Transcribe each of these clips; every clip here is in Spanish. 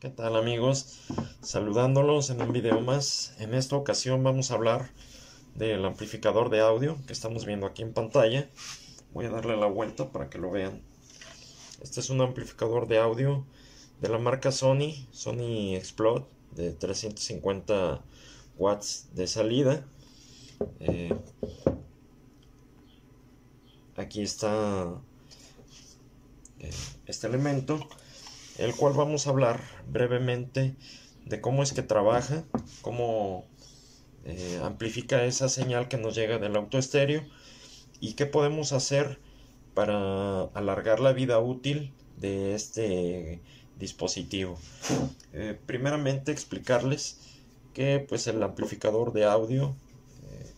¿Qué tal amigos? Saludándolos en un video más. En esta ocasión vamos a hablar del amplificador de audio que estamos viendo aquí en pantalla. Voy a darle la vuelta para que lo vean. Este es un amplificador de audio de la marca Sony, Sony Explode de 350 watts de salida. Eh, aquí está eh, este elemento el cual vamos a hablar brevemente de cómo es que trabaja, cómo eh, amplifica esa señal que nos llega del auto estéreo y qué podemos hacer para alargar la vida útil de este dispositivo. Eh, primeramente explicarles que pues el amplificador de audio, eh,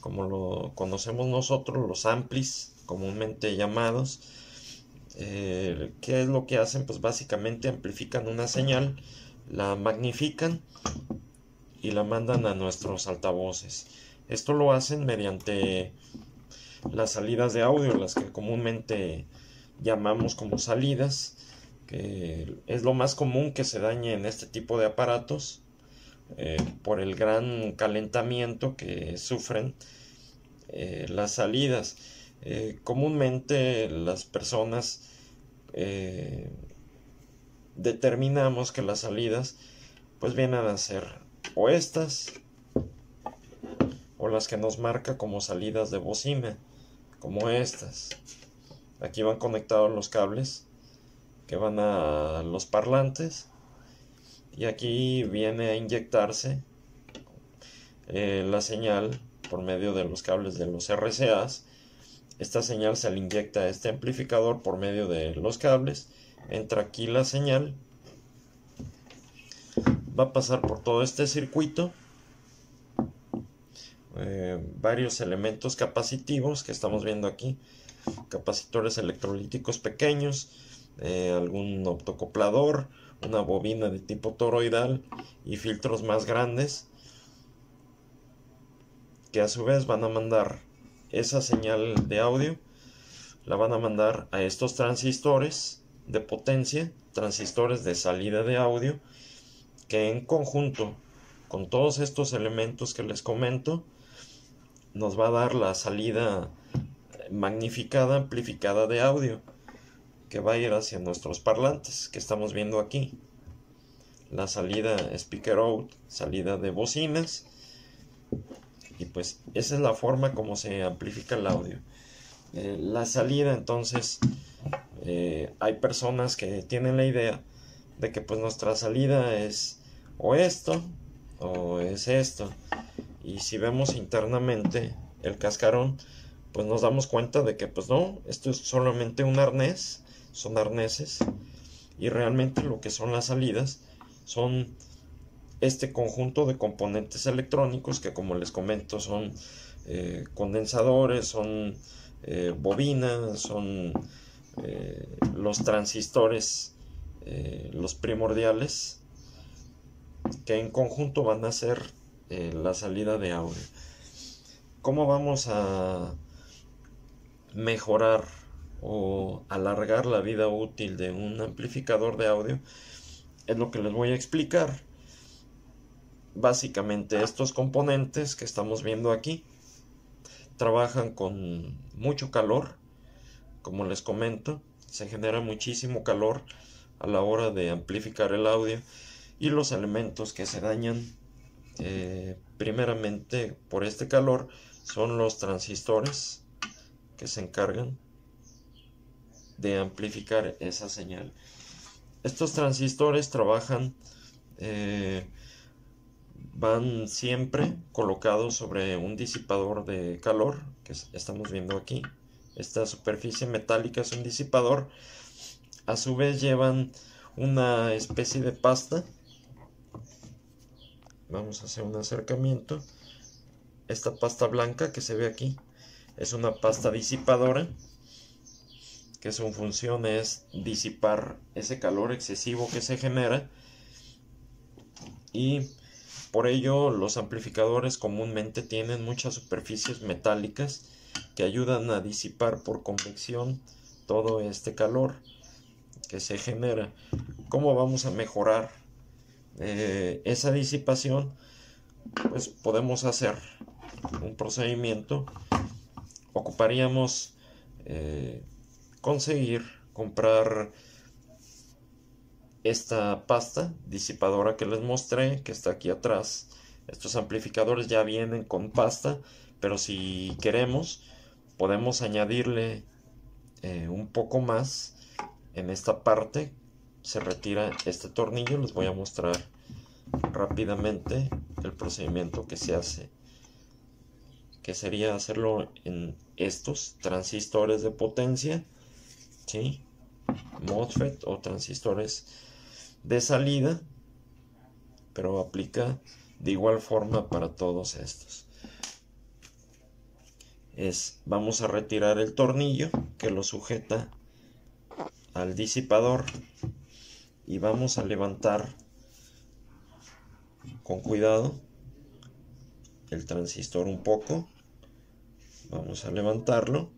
como lo conocemos nosotros, los amplis comúnmente llamados, eh, ¿qué es lo que hacen? Pues básicamente amplifican una señal, la magnifican y la mandan a nuestros altavoces. Esto lo hacen mediante las salidas de audio, las que comúnmente llamamos como salidas, que es lo más común que se dañe en este tipo de aparatos eh, por el gran calentamiento que sufren eh, las salidas. Eh, comúnmente las personas eh, determinamos que las salidas pues vienen a ser o estas o las que nos marca como salidas de bocina como estas. Aquí van conectados los cables que van a los parlantes y aquí viene a inyectarse eh, la señal por medio de los cables de los RCAs esta señal se le inyecta a este amplificador por medio de los cables. Entra aquí la señal. Va a pasar por todo este circuito. Eh, varios elementos capacitivos que estamos viendo aquí. Capacitores electrolíticos pequeños. Eh, algún optocoplador. Una bobina de tipo toroidal. Y filtros más grandes. Que a su vez van a mandar esa señal de audio la van a mandar a estos transistores de potencia, transistores de salida de audio, que en conjunto con todos estos elementos que les comento, nos va a dar la salida magnificada, amplificada de audio, que va a ir hacia nuestros parlantes que estamos viendo aquí. La salida speaker out, salida de bocinas, y pues esa es la forma como se amplifica el audio. Eh, la salida entonces eh, hay personas que tienen la idea de que pues nuestra salida es o esto o es esto y si vemos internamente el cascarón pues nos damos cuenta de que pues no esto es solamente un arnés son arneses y realmente lo que son las salidas son este conjunto de componentes electrónicos que como les comento son eh, condensadores, son eh, bobinas, son eh, los transistores, los primordiales, que en conjunto van a ser la salida de audio. ¿Cómo vamos a mejorar o alargar la vida útil de un amplificador de audio? Es lo que les voy a explicar básicamente estos componentes que estamos viendo aquí. Trabajan con mucho calor como les comento. Se genera muchísimo calor a la hora de amplificar el audio y los elementos que se dañan eh, primeramente por este calor son los transistores que se encargan de amplificar esa señal. Estos transistores trabajan eh, van siempre colocados sobre un disipador de calor que estamos viendo aquí. Esta superficie metálica es un disipador. A su vez llevan una especie de pasta. Vamos a hacer un acercamiento. Esta pasta blanca que se ve aquí es una pasta disipadora que su función es disipar ese calor excesivo que se genera. Y por ello, los amplificadores comúnmente tienen muchas superficies metálicas que ayudan a disipar por convección todo este calor que se genera. ¿Cómo vamos a mejorar eh, esa disipación? Pues podemos hacer un procedimiento. Ocuparíamos eh, conseguir comprar esta pasta disipadora que les mostré, que está aquí atrás. Estos amplificadores ya vienen con pasta, pero si queremos podemos añadirle eh, un poco más en esta parte. Se retira este tornillo, les voy a mostrar rápidamente el procedimiento que se hace que sería hacerlo en estos transistores de potencia ¿sí? MOSFET o transistores de salida, pero aplica de igual forma para todos estos. Es, vamos a retirar el tornillo que lo sujeta al disipador y vamos a levantar con cuidado el transistor un poco. Vamos a levantarlo.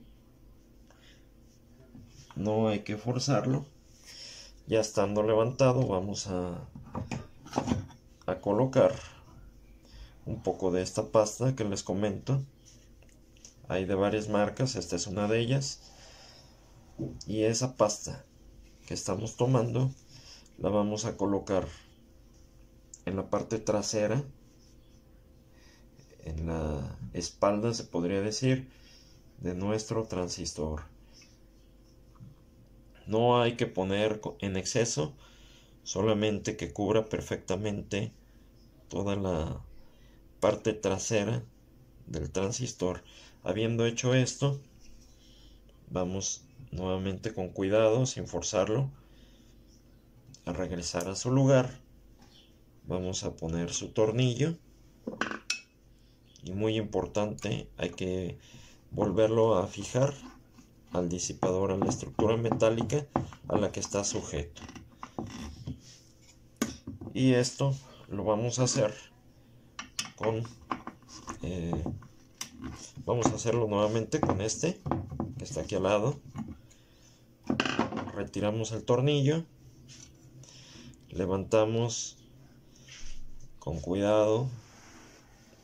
No hay que forzarlo ya estando levantado vamos a, a colocar un poco de esta pasta que les comento. Hay de varias marcas esta es una de ellas. Y esa pasta que estamos tomando la vamos a colocar en la parte trasera en la espalda se podría decir de nuestro transistor no hay que poner en exceso, solamente que cubra perfectamente toda la parte trasera del transistor. Habiendo hecho esto, vamos nuevamente con cuidado, sin forzarlo, a regresar a su lugar. Vamos a poner su tornillo. Y muy importante, hay que volverlo a fijar al disipador, a la estructura metálica a la que está sujeto. Y esto lo vamos a hacer con... Eh, vamos a hacerlo nuevamente con este que está aquí al lado. Retiramos el tornillo. Levantamos con cuidado,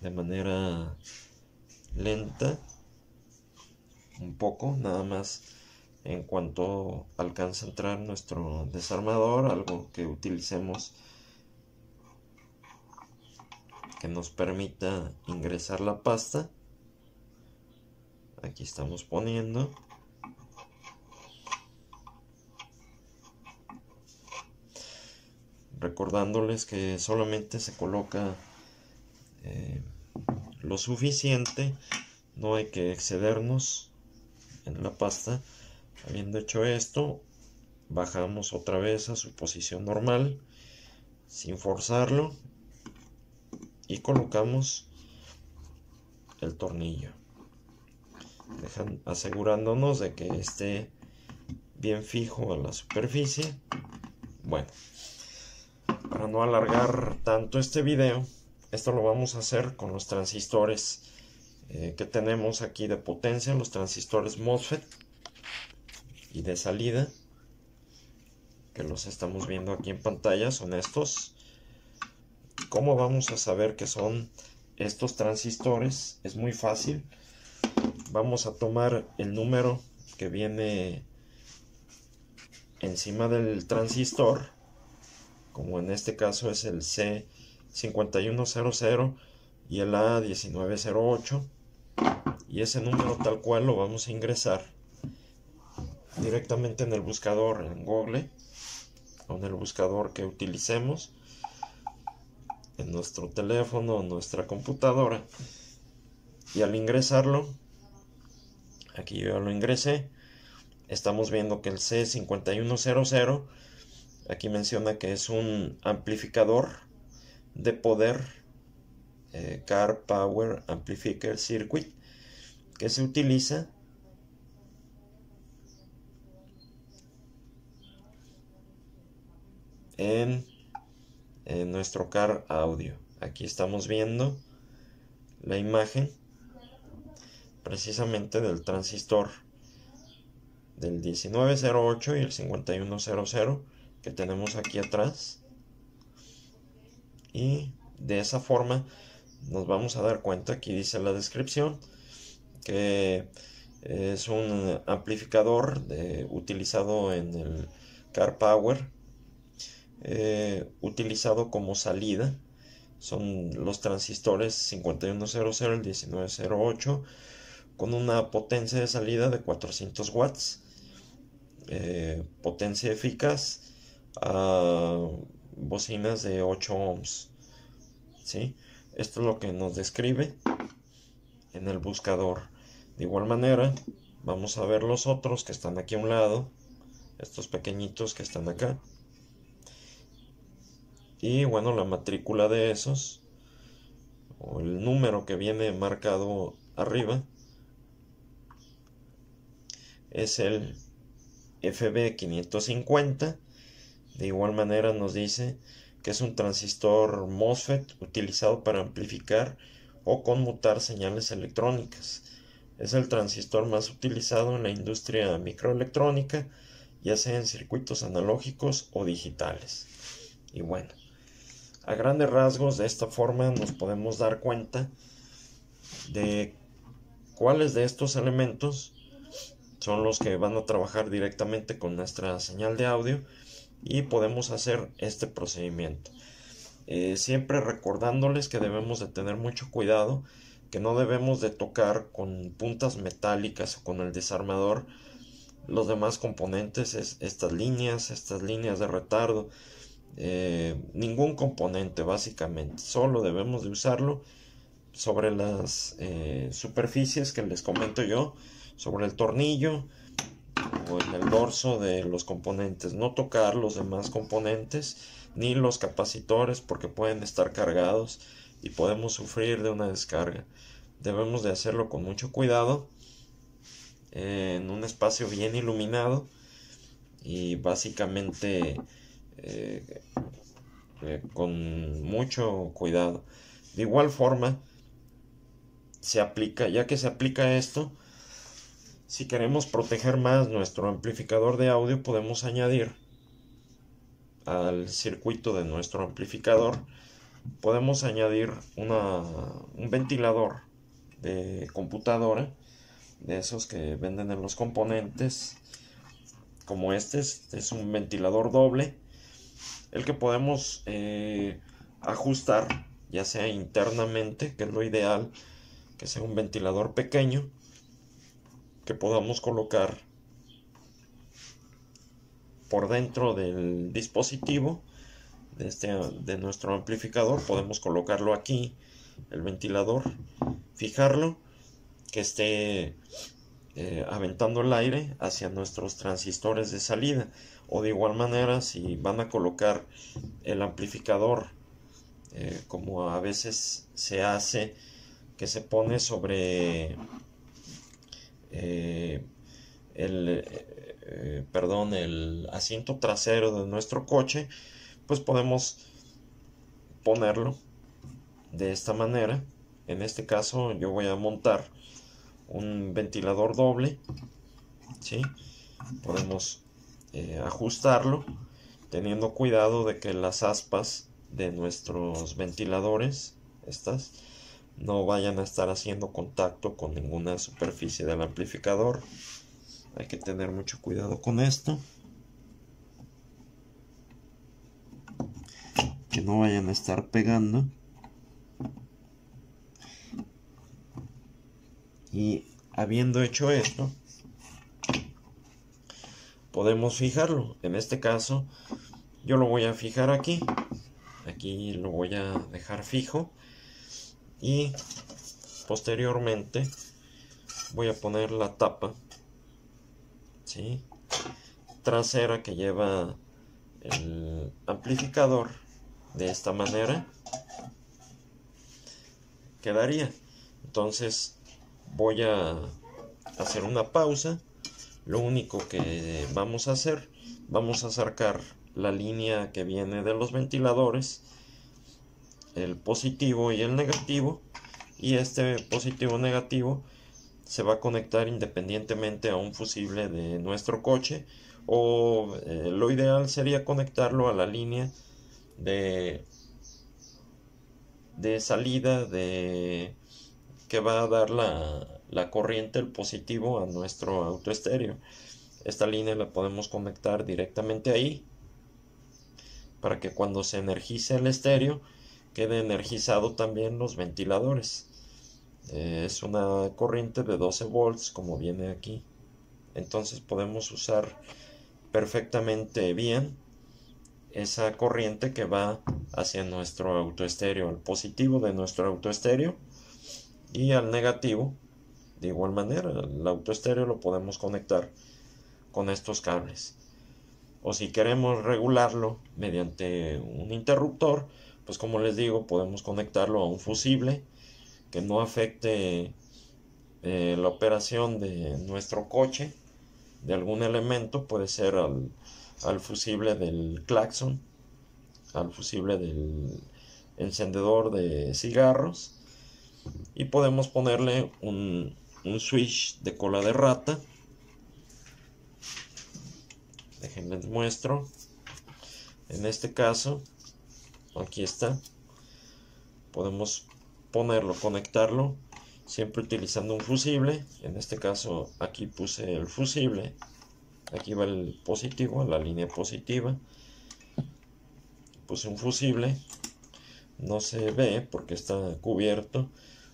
de manera lenta un poco, nada más en cuanto alcance a entrar nuestro desarmador, algo que utilicemos que nos permita ingresar la pasta. Aquí estamos poniendo. Recordándoles que solamente se coloca eh, lo suficiente, no hay que excedernos en la pasta. Habiendo hecho esto, bajamos otra vez a su posición normal sin forzarlo y colocamos el tornillo asegurándonos de que esté bien fijo a la superficie bueno para no alargar tanto este video esto lo vamos a hacer con los transistores eh, que tenemos aquí de potencia, los transistores MOSFET y de salida, que los estamos viendo aquí en pantalla, son estos. ¿Cómo vamos a saber que son estos transistores? Es muy fácil. Vamos a tomar el número que viene encima del transistor, como en este caso es el C5100 y el A1908 y ese número tal cual lo vamos a ingresar directamente en el buscador en Google o en el buscador que utilicemos en nuestro teléfono o nuestra computadora. Y al ingresarlo aquí yo lo ingresé estamos viendo que el C5100 aquí menciona que es un amplificador de poder eh, Car Power Amplifier Circuit que se utiliza en, nuestro car audio. Aquí estamos viendo la imagen precisamente del transistor del 1908 y el 5100 que tenemos aquí atrás y de esa forma nos vamos a dar cuenta aquí dice la descripción que es un amplificador utilizado en el car power eh, utilizado como salida son los transistores 5100 y 1908 con una potencia de salida de 400 watts eh, potencia eficaz a bocinas de 8 ohms ¿sí? Esto es lo que nos describe en el buscador. De igual manera vamos a ver los otros que están aquí a un lado estos pequeñitos que están acá. Y bueno la matrícula de esos o el número que viene marcado arriba es el FB550 de igual manera nos dice que es un transistor MOSFET utilizado para amplificar o conmutar señales electrónicas. Es el transistor más utilizado en la industria microelectrónica, ya sea en circuitos analógicos o digitales. Y bueno, a grandes rasgos, de esta forma nos podemos dar cuenta de cuáles de estos elementos son los que van a trabajar directamente con nuestra señal de audio y podemos hacer este procedimiento. Eh, siempre recordándoles que debemos de tener mucho cuidado, que no debemos de tocar con puntas metálicas o con el desarmador los demás componentes, estas líneas, estas líneas de retardo, eh, ningún componente básicamente, solo debemos de usarlo sobre las eh, superficies que les comento yo, sobre el tornillo o en el dorso de los componentes, no tocar los demás componentes ni los capacitores porque pueden estar cargados y podemos sufrir de una descarga. Debemos de hacerlo con mucho cuidado en un espacio bien iluminado y básicamente eh, eh, con mucho cuidado. De igual forma, se aplica, ya que se aplica esto, si queremos proteger más nuestro amplificador de audio, podemos añadir al circuito de nuestro amplificador, podemos añadir un ventilador de computadora, de esos que venden en los componentes, como este, es un ventilador doble el que podemos eh, ajustar ya sea internamente, que es lo ideal, que sea un ventilador pequeño, que podamos colocar por dentro del dispositivo de, este, de nuestro amplificador, podemos colocarlo aquí, el ventilador, fijarlo, que esté eh, aventando el aire hacia nuestros transistores de salida. O de igual manera si van a colocar el amplificador eh, como a veces se hace que se pone sobre eh, el eh, perdón el asiento trasero de nuestro coche pues podemos ponerlo de esta manera en este caso yo voy a montar un ventilador doble ¿sí? podemos eh, ajustarlo teniendo cuidado de que las aspas de nuestros ventiladores estas no vayan a estar haciendo contacto con ninguna superficie del amplificador hay que tener mucho cuidado con esto que no vayan a estar pegando y habiendo hecho esto podemos fijarlo. En este caso, yo lo voy a fijar aquí. Aquí lo voy a dejar fijo. Y posteriormente voy a poner la tapa trasera que lleva el amplificador de esta manera quedaría. Entonces voy a hacer una pausa. Lo único que vamos a hacer vamos a sacar la línea que viene de los ventiladores el positivo y el negativo y este positivo negativo se va a conectar independientemente a un fusible de nuestro coche o eh, lo ideal sería conectarlo a la línea de, de salida de que va a dar la, la corriente, el positivo a nuestro auto estéreo. Esta línea la podemos conectar directamente ahí para que cuando se energice el estéreo quede energizado también los ventiladores. Eh, es una corriente de 12 volts como viene aquí. Entonces podemos usar perfectamente bien esa corriente que va hacia nuestro autoestéreo, al positivo de nuestro autoestéreo y al negativo. De igual manera, el autoestéreo lo podemos conectar con estos cables. O si queremos regularlo mediante un interruptor, pues como les digo, podemos conectarlo a un fusible que no afecte eh, la operación de nuestro coche, de algún elemento, puede ser al, fusible del claxon, al fusible del encendedor de cigarros y podemos ponerle un, switch de cola de rata. Déjenme muestro. En este caso aquí está. Podemos ponerlo conectarlo siempre utilizando un fusible. En este caso aquí puse el fusible. Aquí va el positivo la línea positiva. Puse un fusible. No se ve porque está cubierto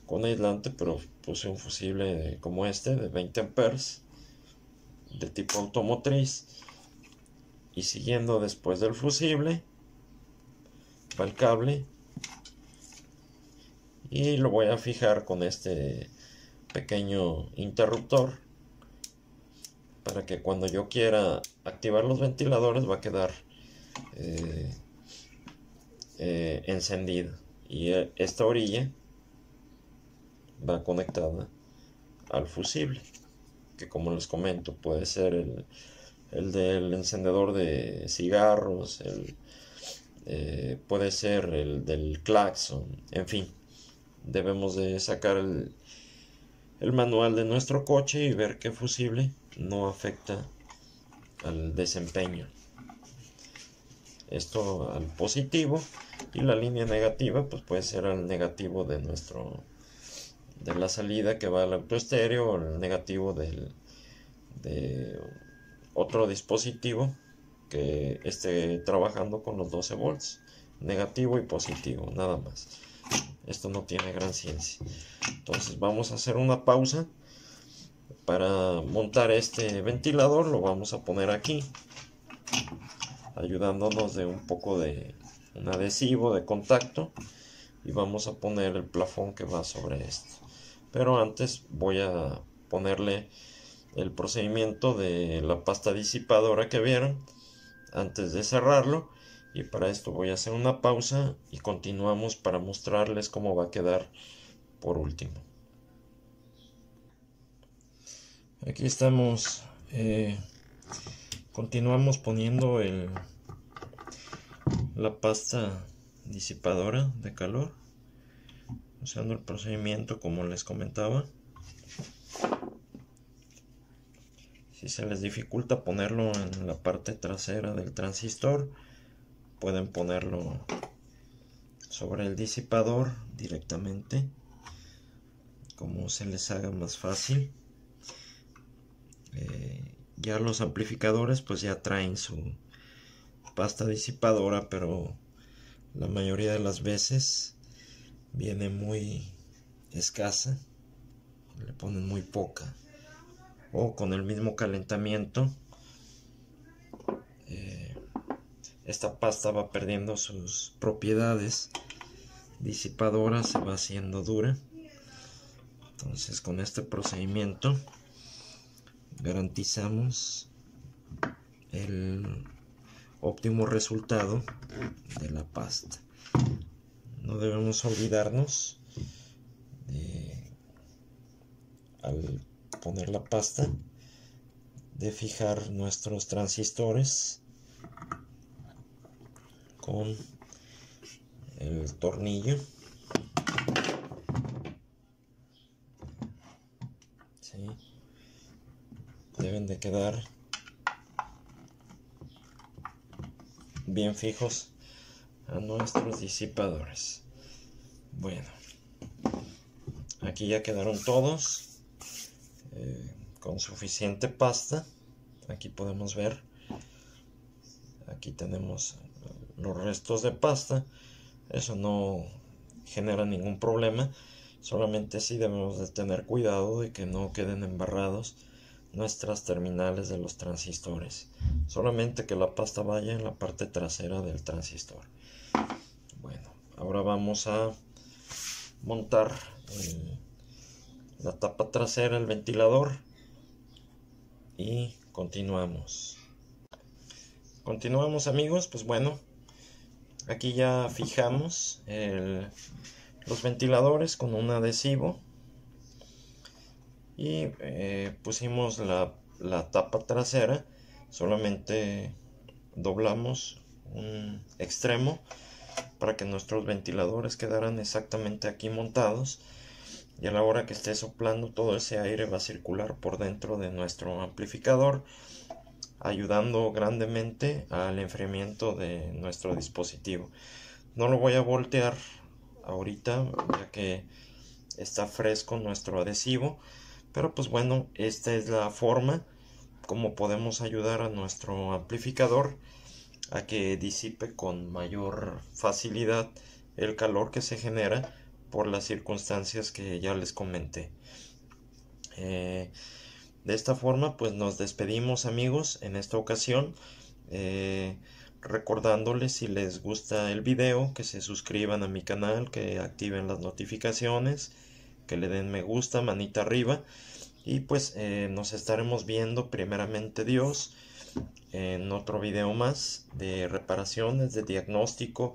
con aislante pero puse un fusible como este de 20 amperes de tipo automotriz. Y siguiendo después del fusible va el cable. Y lo voy a fijar con este pequeño interruptor para que cuando yo quiera activar los ventiladores va a quedar eh, eh, encendido. Y eh, esta orilla va conectada al fusible que como les comento puede ser el, el del encendedor de cigarros, el, eh, puede ser el del claxon, en fin, debemos de sacar el, manual de nuestro coche y ver qué fusible no afecta al desempeño. Esto al positivo y la línea negativa pues puede ser al negativo de nuestro de la salida que va al autoestéreo o el negativo del de otro dispositivo que esté trabajando con los 12 volts negativo y positivo nada más. Esto no tiene gran ciencia. Entonces vamos a hacer una pausa. Para montar este ventilador lo vamos a poner aquí ayudándonos de un poco de un adhesivo de contacto y vamos a poner el plafón que va sobre esto. Pero antes voy a ponerle el procedimiento de la pasta disipadora que vieron antes de cerrarlo. Y para esto voy a hacer una pausa y continuamos para mostrarles cómo va a quedar por último. Aquí estamos eh, continuamos poniendo la pasta disipadora de calor usando el procedimiento como les comentaba Si se les dificulta ponerlo en la parte trasera del transistor, pueden ponerlo sobre el disipador directamente, como se les haga más fácil. Eh, ya los amplificadores pues ya traen su pasta disipadora, pero la mayoría de las veces viene muy escasa, le ponen muy poca o con el mismo calentamiento eh, esta pasta va perdiendo sus propiedades disipadoras se va haciendo dura. Entonces con este procedimiento garantizamos el óptimo resultado de la pasta. No debemos olvidarnos de al poner la pasta, de fijar nuestros transistores con el tornillo. deben de quedar bien fijos a nuestros disipadores. Bueno, aquí ya quedaron todos con suficiente pasta. Aquí podemos ver, aquí tenemos los restos de pasta. Eso no genera ningún problema. Solamente sí debemos de tener cuidado de que no queden embarrados nuestras terminales de los transistores. Solamente que la pasta vaya en la parte trasera del transistor. Bueno, ahora vamos a montar la tapa trasera, el ventilador y continuamos. Continuamos amigos, pues bueno, aquí ya fijamos los ventiladores con un adhesivo y eh, pusimos la, la tapa trasera solamente doblamos un extremo para que nuestros ventiladores quedaran exactamente aquí montados y a la hora que esté soplando todo ese aire va a circular por dentro de nuestro amplificador ayudando grandemente al enfriamiento de nuestro dispositivo. No lo voy a voltear ahorita ya que está fresco nuestro adhesivo pero pues bueno, esta es la forma como podemos ayudar a nuestro amplificador a que disipe con mayor facilidad el calor que se genera por las circunstancias que ya les comenté. Eh, de esta forma pues nos despedimos amigos en esta ocasión eh, recordándoles si les gusta el video que se suscriban a mi canal que activen las notificaciones que le den me gusta manita arriba y pues eh, nos estaremos viendo primeramente Dios en otro video más de reparaciones, de diagnóstico,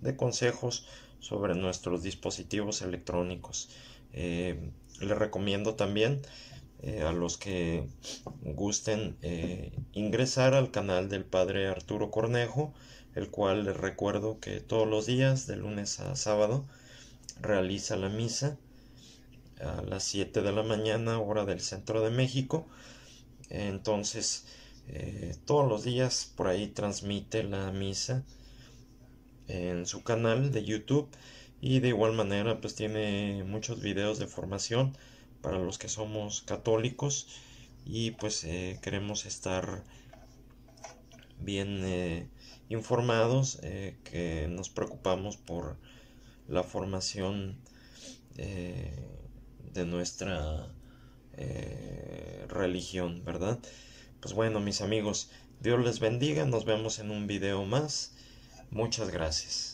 de consejos sobre nuestros dispositivos electrónicos. Eh, les recomiendo también eh, a los que gusten ingresar al canal del Padre Arturo Cornejo, el cual les recuerdo que todos los días, de lunes a sábado, realiza la misa a las 7 de la mañana, hora del centro de México. Entonces, eh, todos los días por ahí transmite la misa en su canal de YouTube y de igual manera pues tiene muchos videos de formación para los que somos católicos y pues eh, queremos estar bien eh, informados que nos preocupamos por la formación de nuestra eh, religión, ¿verdad? Pues bueno, mis amigos, Dios les bendiga, nos vemos en un video más. Muchas gracias.